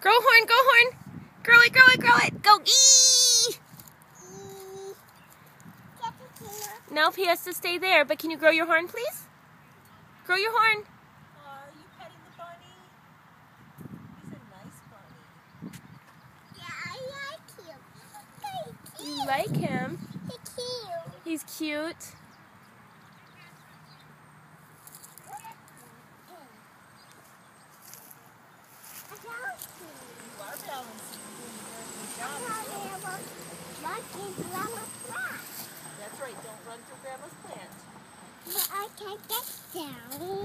Grow horn, go horn. Grow it, grow it, grow it. Go. Eee! Nope, he has to stay there. But can you grow your horn, please? Grow your horn. Are you petting the bunny? He's a nice bunny. Yeah, I like him. You like him. He's cute. He's cute. That's right. Don't run through Grandma's plant. But I can't get down.